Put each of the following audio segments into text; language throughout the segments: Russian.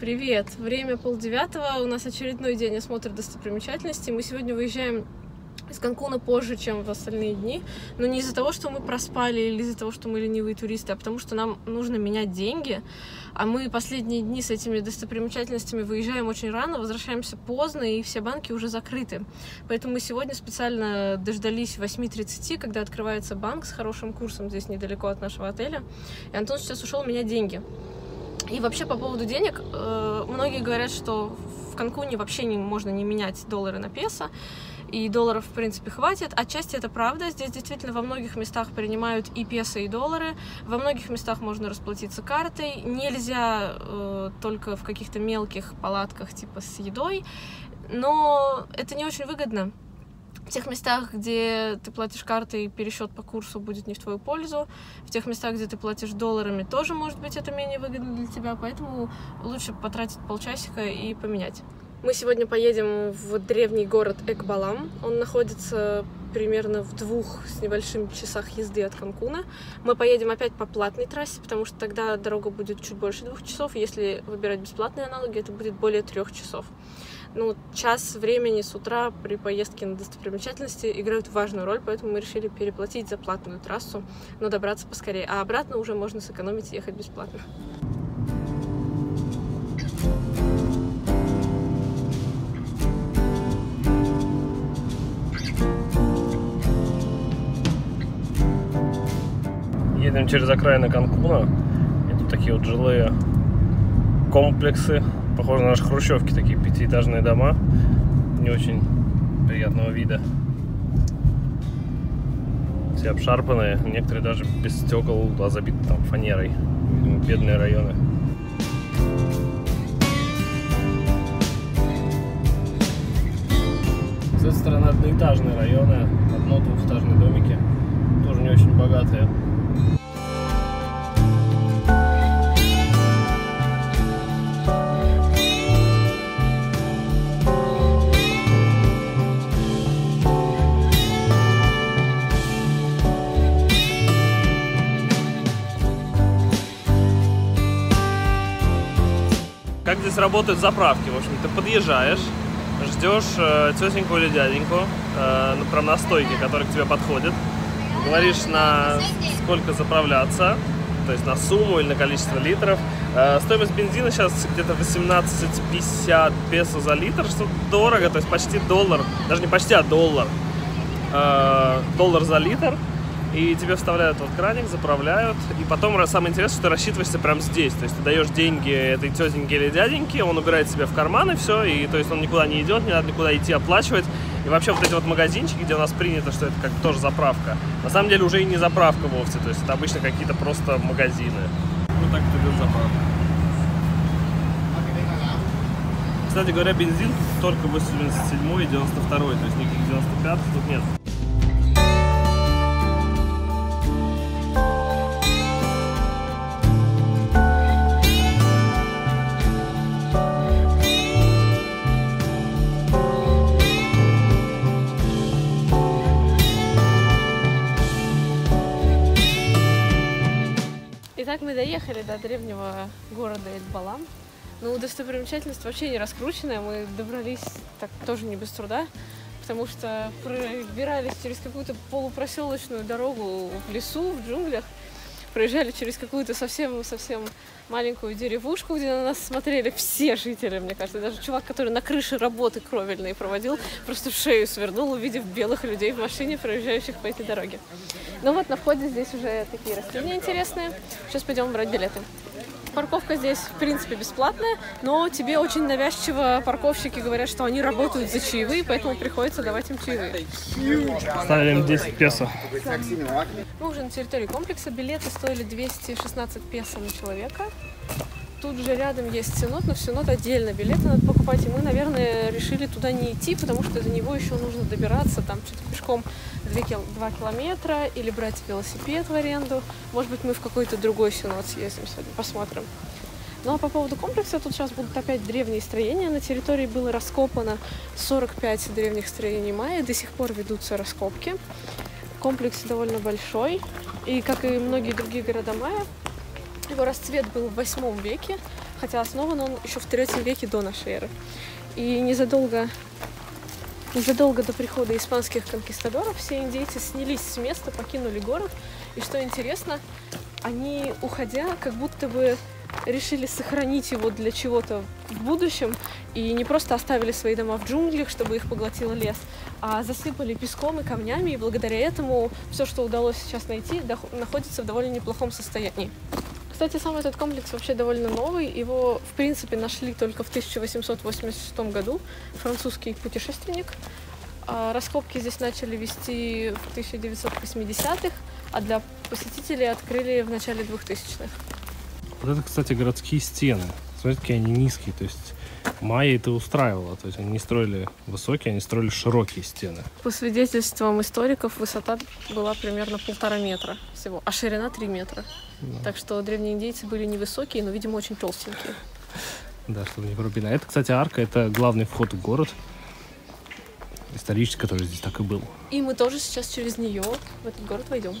Привет! Время полдевятого, у нас очередной день осмотра достопримечательностей. Мы сегодня выезжаем из Канкуна позже, чем в остальные дни, но не из-за того, что мы проспали или из-за того, что мы ленивые туристы, а потому что нам нужно менять деньги, а мы последние дни с этими достопримечательностями выезжаем очень рано, возвращаемся поздно, и все банки уже закрыты. Поэтому мы сегодня специально дождались 8.30, когда открывается банк с хорошим курсом здесь недалеко от нашего отеля, и Антон сейчас ушел менять деньги. И вообще по поводу денег, э, многие говорят, что в Канкуне вообще не можно не менять доллары на песо, и долларов, в принципе, хватит. Отчасти это правда. Здесь действительно во многих местах принимают и песо, и доллары. Во многих местах можно расплатиться картой. Нельзя э, только в каких-то мелких палатках, типа с едой. Но это не очень выгодно. В тех местах, где ты платишь картой, пересчет по курсу будет не в твою пользу. В тех местах, где ты платишь долларами, тоже может быть это менее выгодно для тебя. Поэтому лучше потратить полчасика и поменять. Мы сегодня поедем в древний город Экбалам. Он находится примерно в двух с небольшим часах езды от Канкуна. Мы поедем опять по платной трассе, потому что тогда дорога будет чуть больше двух часов. Если выбирать бесплатные аналоги, это будет более трех часов. Ну, час времени с утра при поездке на достопримечательности играют важную роль, поэтому мы решили переплатить за платную трассу, но добраться поскорее. А обратно уже можно сэкономить и ехать бесплатно. едем через окраины Канкуна. И тут такие вот жилые комплексы. Похоже на наши хрущевки, такие пятиэтажные дома. Не очень приятного вида. Все обшарпанные, некоторые даже без стекол, а забиты там фанерой. Видимо, бедные районы. С этой стороны одноэтажные районы, одно-двухэтажные домики, тоже не очень богатые. Здесь работают заправки. В общем, ты подъезжаешь, ждешь э, тетеньку или дяденьку, э, прям на стойке, который к тебе подходит. Говоришь, на сколько заправляться, то есть на сумму или на количество литров. Э, стоимость бензина сейчас где-то 18,50 песо за литр, что дорого, то есть почти доллар, даже не почти, а доллар. Э, доллар за литр и тебе вставляют вот краник, заправляют, и потом самое интересное, что ты рассчитываешься прямо здесь, то есть ты даешь деньги этой тетеньке или дяденьке, он убирает себе в карман и все, и то есть он никуда не идет, не надо никуда идти оплачивать, и вообще вот эти вот магазинчики, где у нас принято, что это как тоже заправка, на самом деле уже и не заправка вовсе, то есть это обычно какие-то просто магазины. Ну так это идет заправка. Кстати говоря, бензин только 87 и 92, то есть никаких 95 тут нет. Доехали до древнего города Эльбалам. Ну, достопримечательность вообще не раскрученная. Мы добрались так тоже не без труда, потому что пробирались через какую-то полупроселочную дорогу в лесу, в джунглях проезжали через какую-то совсем-совсем маленькую деревушку, где на нас смотрели все жители, мне кажется. Даже чувак, который на крыше работы кровельные проводил, просто в шею свернул, увидев белых людей в машине, проезжающих по этой дороге. Ну вот на входе здесь уже такие растения интересные. Сейчас пойдем брать билеты. Парковка здесь, в принципе, бесплатная, но тебе очень навязчиво парковщики говорят, что они работают за чаевые, поэтому приходится давать им чаевые. Ставили им 10 песо. Мы уже на территории комплекса. Билеты стоили 216 песо на человека. Тут же рядом есть Синод, но в Синод отдельно билеты надо покупать. И мы, наверное, решили туда не идти, потому что до него еще нужно добираться. Там что-то пешком 2, кил 2 километра или брать велосипед в аренду. Может быть, мы в какой-то другой Синод съездим сегодня, посмотрим. Ну а по поводу комплекса, тут сейчас будут опять древние строения. На территории было раскопано 45 древних строений майя. До сих пор ведутся раскопки. Комплекс довольно большой. И, как и многие другие города майя, его расцвет был в восьмом веке, хотя основан он еще в третьем веке до нашей эры. И незадолго, незадолго до прихода испанских конкистадоров все индейцы снялись с места, покинули город. И что интересно, они, уходя, как будто бы решили сохранить его для чего-то в будущем и не просто оставили свои дома в джунглях, чтобы их поглотил лес, а засыпали песком и камнями, и благодаря этому все, что удалось сейчас найти, находится в довольно неплохом состоянии. Кстати, сам этот комплекс вообще довольно новый. Его, в принципе, нашли только в 1886 году. Французский путешественник. А раскопки здесь начали вести в 1980-х, а для посетителей открыли в начале 2000-х. Вот это, кстати, городские стены. Смотрите, какие они низкие. То есть майя это устраивало. То есть они не строили высокие, они строили широкие стены. По свидетельствам историков, высота была примерно полтора метра всего, а ширина три метра. Да. Так что древние индейцы были невысокие, но, видимо, очень толстенькие. Да, чтобы не пробили. А это, кстати, арка, это главный вход в город. Исторический, который здесь так и был. И мы тоже сейчас через нее в этот город войдем.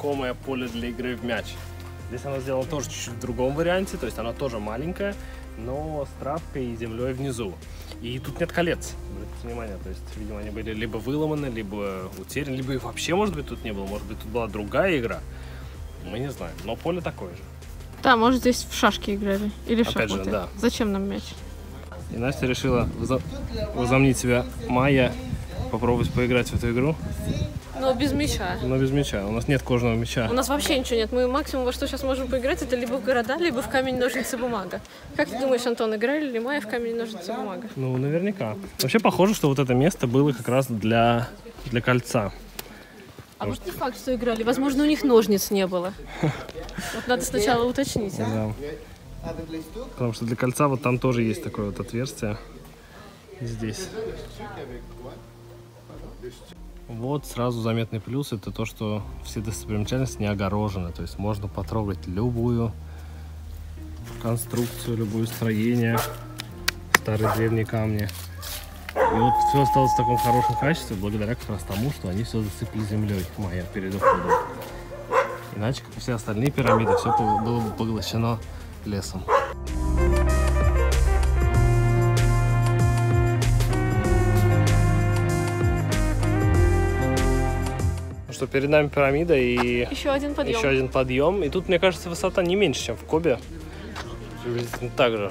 Знакомое поле для игры в мяч. Здесь она сделана тоже чуть-чуть в другом варианте, то есть она тоже маленькая, но с травкой и землей внизу. И тут нет колец, обратите внимание, то есть, видимо, они были либо выломаны, либо утеряны, либо их вообще, может быть, тут не было, может быть, тут была другая игра. Мы не знаем, но поле такое же. Да, может, здесь в шашки играли или в Опять шахматы. Же, да. Зачем нам мяч? И Настя решила возомнить себя Майя, попробовать поиграть в эту игру. Но без мяча. Но без мяча. У нас нет кожаного мяча. У нас вообще ничего нет. Мы максимум во что сейчас можем поиграть, это либо в города, либо в камень, ножницы, бумага. Как ты думаешь, Антон, играли ли мы в камень, ножницы, бумага? Ну, наверняка. Вообще похоже, что вот это место было как раз для, для кольца. А может не факт, что играли. Возможно, у них ножниц не было. Вот надо сначала уточнить. Да. Потому что для кольца вот там тоже есть такое вот отверстие. Здесь. Вот сразу заметный плюс это то, что все достопримечательности не огорожены. То есть можно потрогать любую конструкцию, любое строение, старые древние камни. И вот все осталось в таком хорошем качестве благодаря как раз тому, что они все засыпали землей майя перед уходом. Иначе, как все остальные пирамиды, все было бы поглощено лесом. Что перед нами пирамида и еще один подъем. Еще один подъем. И тут, мне кажется, высота не меньше, чем в Кобе. Приблизительно так же.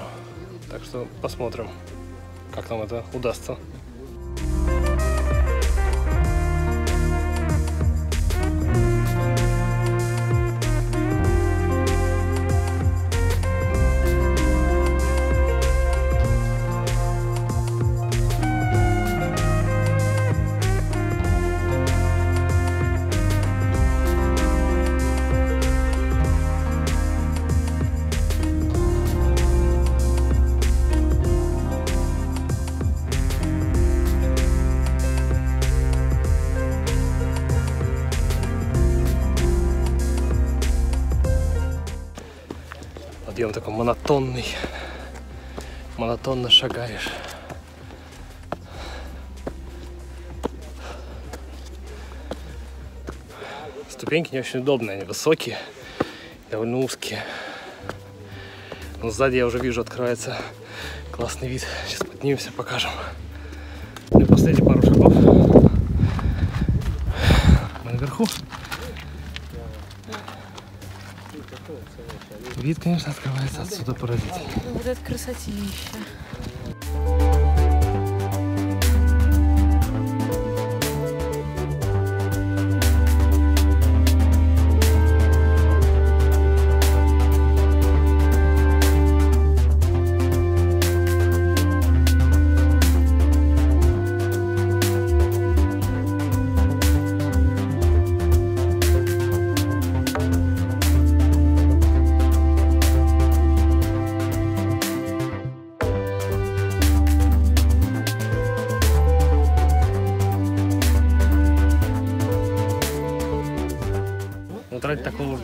Так что посмотрим, как нам это удастся. Подъем такой монотонный. Монотонно шагаешь. Ступеньки не очень удобные, они высокие, довольно узкие. Но сзади я уже вижу, открывается классный вид. Сейчас поднимемся, покажем. Последние пару шагов. Мы наверху. Вид, конечно, открывается отсюда поразительный. Ну, вот это красотища.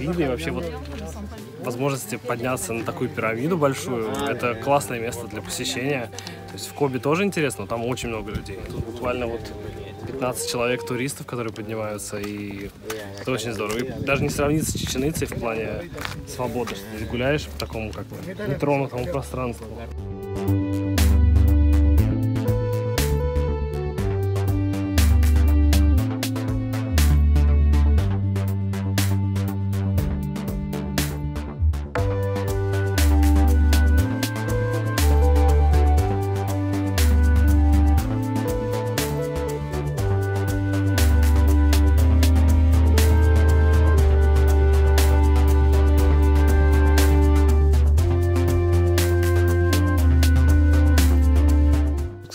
Вида и вообще вот возможности подняться на такую пирамиду большую, это классное место для посещения. То есть в Коби тоже интересно, но там очень много людей. Тут буквально вот 15 человек туристов, которые поднимаются, и это очень здорово. И даже не сравнится с Чеченицей в плане свободы, что ты гуляешь по такому как бы нетронутому пространству.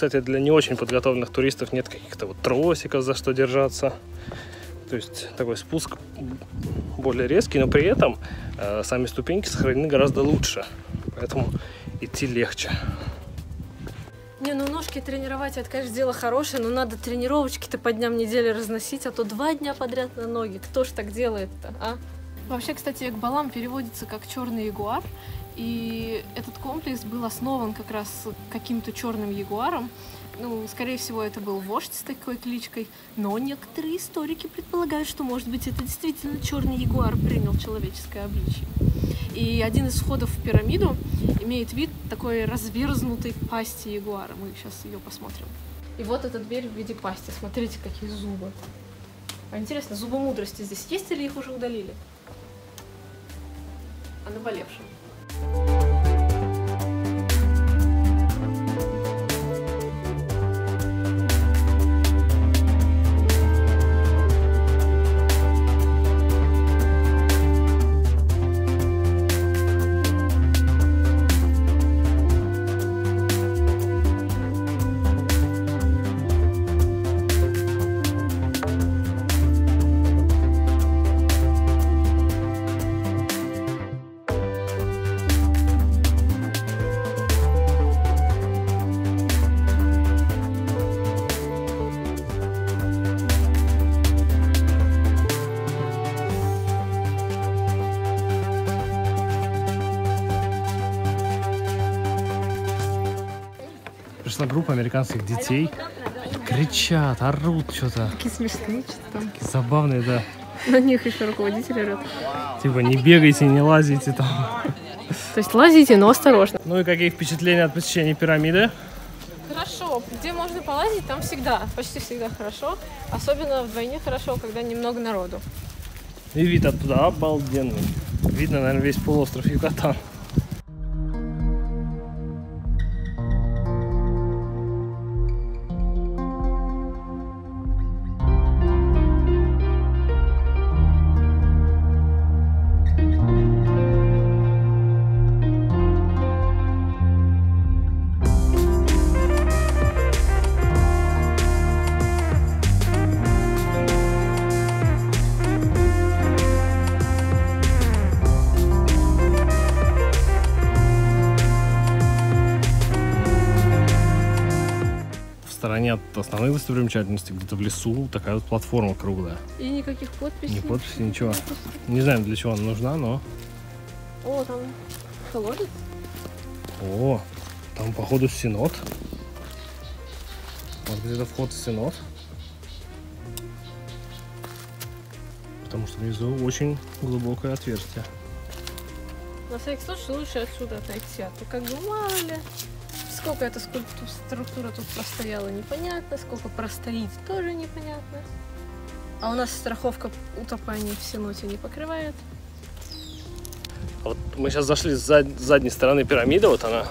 Кстати, для не очень подготовленных туристов нет каких-то вот тросиков, за что держаться. То есть такой спуск более резкий, но при этом э, сами ступеньки сохранены гораздо лучше. Поэтому идти легче. Не, ну ножки тренировать, это, конечно, дело хорошее, но надо тренировочки-то по дням недели разносить, а то два дня подряд на ноги. Кто ж так делает-то, а? Вообще, кстати, Экбалам переводится как черный ягуар, и этот комплекс был основан как раз каким-то черным ягуаром. Ну, скорее всего, это был вождь с такой кличкой, но некоторые историки предполагают, что, может быть, это действительно черный ягуар принял человеческое обличие. И один из входов в пирамиду имеет вид такой разверзнутой пасти ягуара. Мы сейчас ее посмотрим. И вот эта дверь в виде пасти. Смотрите, какие зубы. А интересно, зубы мудрости здесь есть или их уже удалили? А наболевшим. Thank you. Группа американских детей. Кричат, орут что-то. Такие смешные что там. Такие забавные, да. На них еще руководитель орет. Типа не бегайте, не лазите там. То есть лазите, но осторожно. Ну и какие впечатления от посещения пирамиды? Хорошо. Где можно полазить, там всегда, почти всегда хорошо. Особенно вдвойне хорошо, когда немного народу. И вид оттуда обалденный. Видно, наверное, весь полуостров Юкатан. Стороне от основной достопримечательности, где-то в лесу, такая вот платформа круглая. И никаких подписей. Ни подписи, ничего. Не знаем, для чего она нужна, но... О, там колодец. О, там, походу, синод. Вот где-то вход в синод. Потому что внизу очень глубокое отверстие. На всякий случай лучше отсюда отойти, а то как бы мало ли. Сколько эта структура тут простояла, непонятно. Сколько простоит, тоже непонятно. А у нас страховка утопания в сеноте не покрывает. Вот мы сейчас зашли с зад- с задней стороны пирамиды, вот она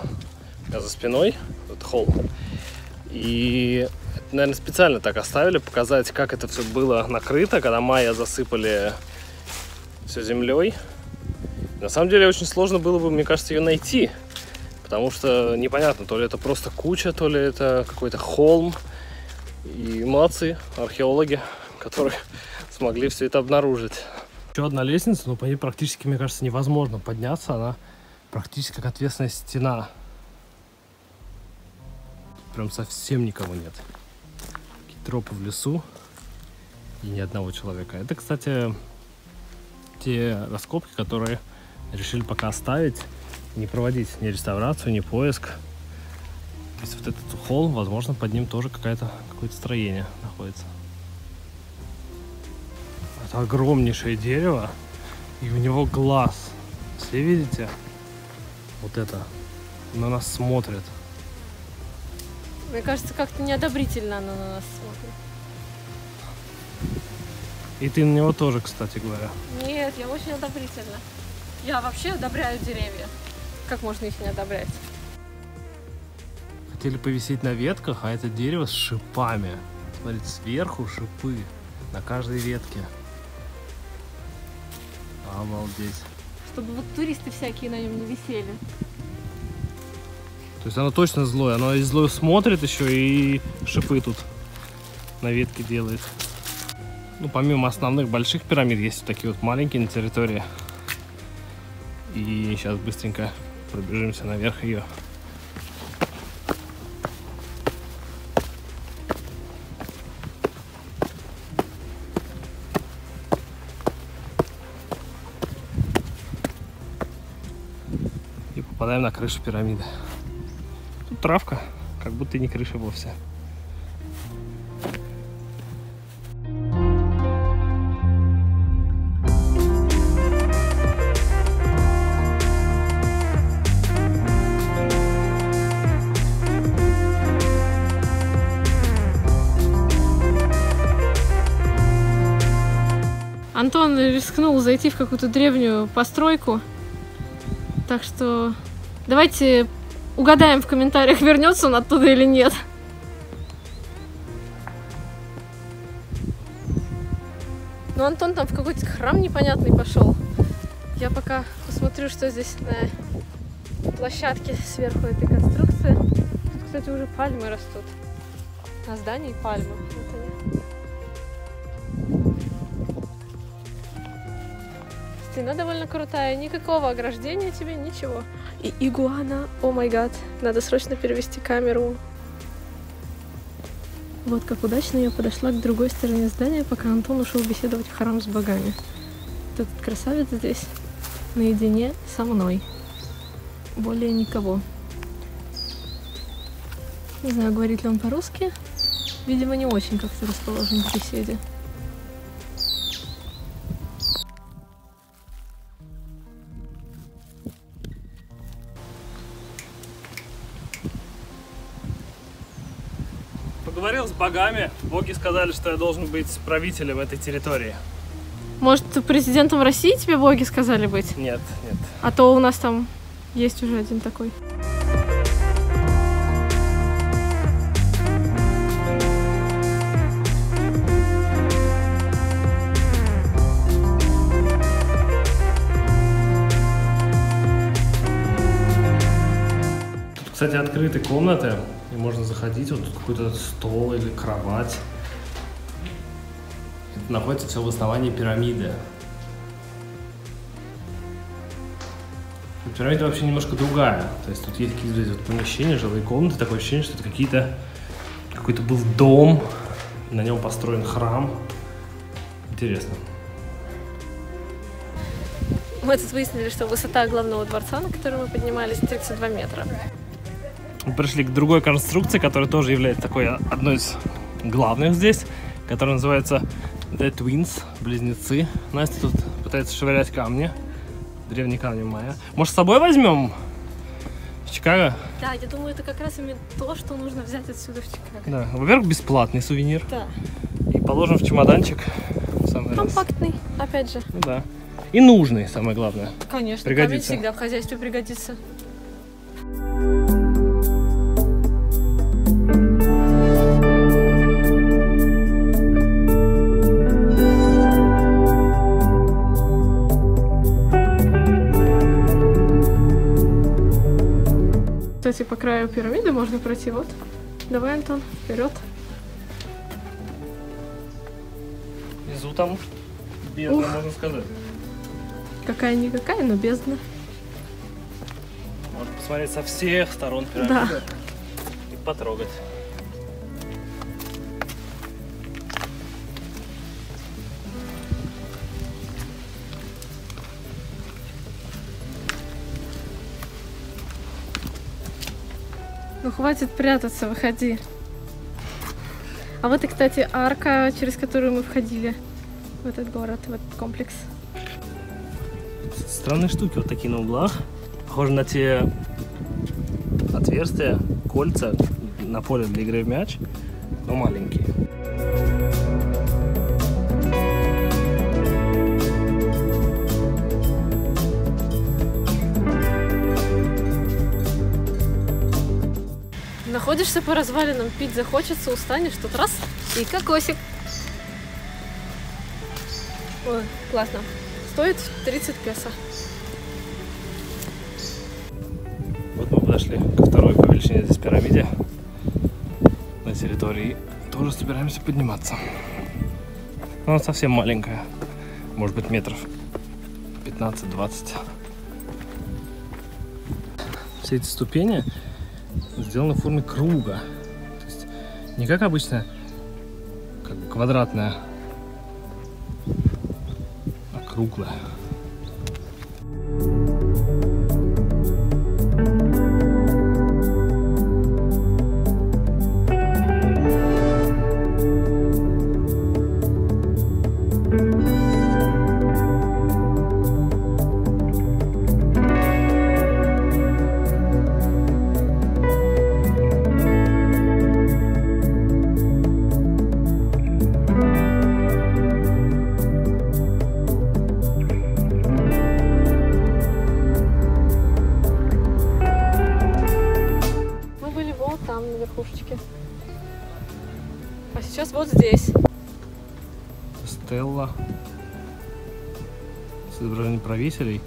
у за спиной, вот холл. И это, наверное, специально так оставили, показать, как это все было накрыто, когда майя засыпали все землей. На самом деле очень сложно было бы, мне кажется, ее найти, потому что непонятно, то ли это просто куча, то ли это какой-то холм. И молодцы археологи, которые смогли все это обнаружить. Еще одна лестница, но по ней практически, мне кажется, невозможно подняться. Она практически как отвесная стена. Прям совсем никого нет. Такие тропы в лесу и ни одного человека. Это, кстати, те раскопки, которые решили пока оставить, не проводить ни реставрацию, ни поиск. То есть вот этот холм, возможно, под ним тоже какое-то строение находится. Это огромнейшее дерево, и у него глаз. Все видите? Вот это. На нас смотрит. Мне кажется, как-то неодобрительно она на нас смотрит. И ты на него тоже, кстати говоря. Нет, я очень одобрительно. Я вообще одобряю деревья. Как можно их не одобрять? Хотели повисеть на ветках, а это дерево с шипами. Смотрите, сверху шипы на каждой ветке. Обалдеть. Чтобы вот туристы всякие на нем не висели. То есть оно точно злое. Оно и злое смотрит еще, и шипы тут на ветке делает. Ну, помимо основных больших пирамид, есть вот такие вот маленькие на территории. И сейчас быстренько пробежимся наверх ее. И попадаем на крышу пирамиды. Тут травка, как будто и не крыша вовсе. Антон рискнул зайти в какую-то древнюю постройку. Так что давайте угадаем в комментариях, вернется он оттуда или нет. Ну, Антон там в какой-то храм непонятный пошел. Я пока посмотрю, что здесь на площадке сверху этой конструкции. Тут, кстати, уже пальмы растут. На здании пальмы. Вот они. Стена довольно крутая, никакого ограждения тебе, ничего. И игуана, о май гад, надо срочно перевести камеру. Вот как удачно я подошла к другой стороне здания, пока Антон ушел беседовать в храм с богами. Этот красавец здесь наедине со мной. Более никого. Не знаю, говорит ли он по-русски. Видимо, не очень как-то расположен к беседе. Богами. Боги сказали, что я должен быть правителем этой территории. Может, президентом России тебе боги сказали быть? Нет, нет. А то у нас там есть уже один такой. Тут, кстати, открытые комнаты. И можно заходить. Вот тут какой-то стол или кровать. Это находится все в основании пирамиды. Пирамида вообще немножко другая. То есть тут есть какие-то вот помещения, жилые комнаты. Такое ощущение, что это какие-то какой-то был дом, на нем построен храм. Интересно. Мы тут выяснили, что высота главного дворца, на который мы поднимались, 32 метра. Мы пришли к другой конструкции, которая тоже является такой одной из главных здесь, которая называется The Twins, близнецы. Настя тут пытается швырять камни, древние камни майя. Может, с собой возьмем в Чикаго? Да, я думаю, это как раз именно то, что нужно взять отсюда в Чикаго. Да. Во-первых, бесплатный сувенир. Да. И положим в чемоданчик. самый раз. Компактный, опять же. Ну да. И нужный, самое главное. Конечно, Пригодится. всегда в хозяйстве пригодится. Кстати, по краю пирамиды можно пройти. Вот. Давай, Антон, вперед. Внизу там бездна, Ух. можно сказать. Какая-никакая, но бездна. Можно посмотреть со всех сторон Да. пирамиды и потрогать. Ну хватит прятаться, выходи. А вот и, кстати, арка, через которую мы входили в этот город, в этот комплекс. Странные штуки вот такие на углах. Похожи на те отверстия, кольца на поле для игры в мяч, но маленькие. Находишься по развалинам, пить захочется, устанешь, тут раз и кокосик. Ой, классно. Стоит 30 песо. Вот мы подошли ко второй по величине здесь пирамиде на территории. Тоже собираемся подниматься. Она совсем маленькая. Может быть метров 15-20. Все эти ступени сделаны в форме круга. То есть не как обычно, как бы квадратная, а круглая. Верхушечке. А сейчас вот здесь. Стелла с изображением правителей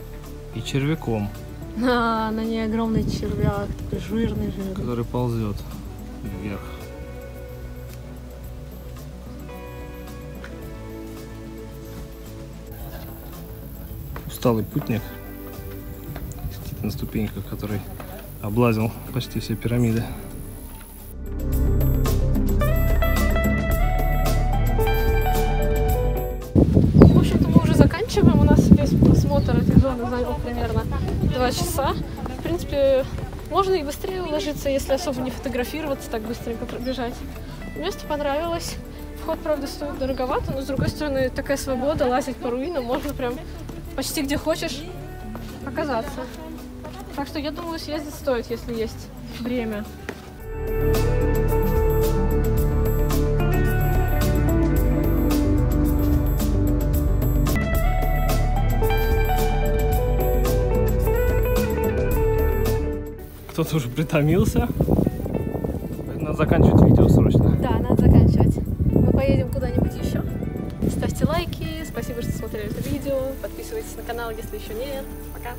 и червяком, А, на ней огромный червяк, такой жирный жирный. который ползет вверх. Усталый путник сидит на ступеньках, который облазил почти все пирамиды. Зоны занял примерно 2 часа. В принципе, можно и быстрее уложиться, если особо не фотографироваться, так быстренько пробежать. Место понравилось. Вход, правда, стоит дороговато, но, с другой стороны, такая свобода, лазить по руинам, можно прям почти где хочешь оказаться. Так что я думаю, съездить стоит, если есть время. Кто-то уже притомился. Надо заканчивать видео срочно. Да, надо заканчивать. Мы поедем куда-нибудь еще. Ставьте лайки, спасибо, что смотрели это видео. Подписывайтесь на канал, если еще нет. Пока.